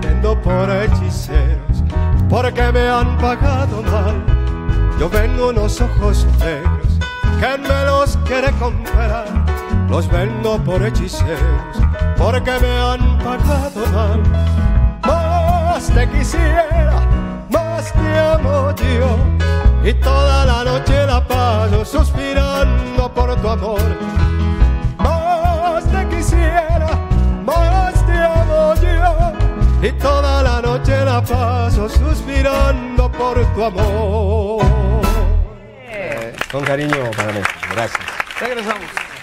Vendo por hechiceros, porque me han pagado mal. Yo vengo unos ojos negros, que me los quiere comprar. Los vendo por hechiceros, porque me han pagado mal. Más te quisiera, más te amo yo. Y toda la noche la paso suspirando por tu amor. Y toda la noche la paso suspirando por tu amor. Con cariño para Néstor. Gracias. Regresamos.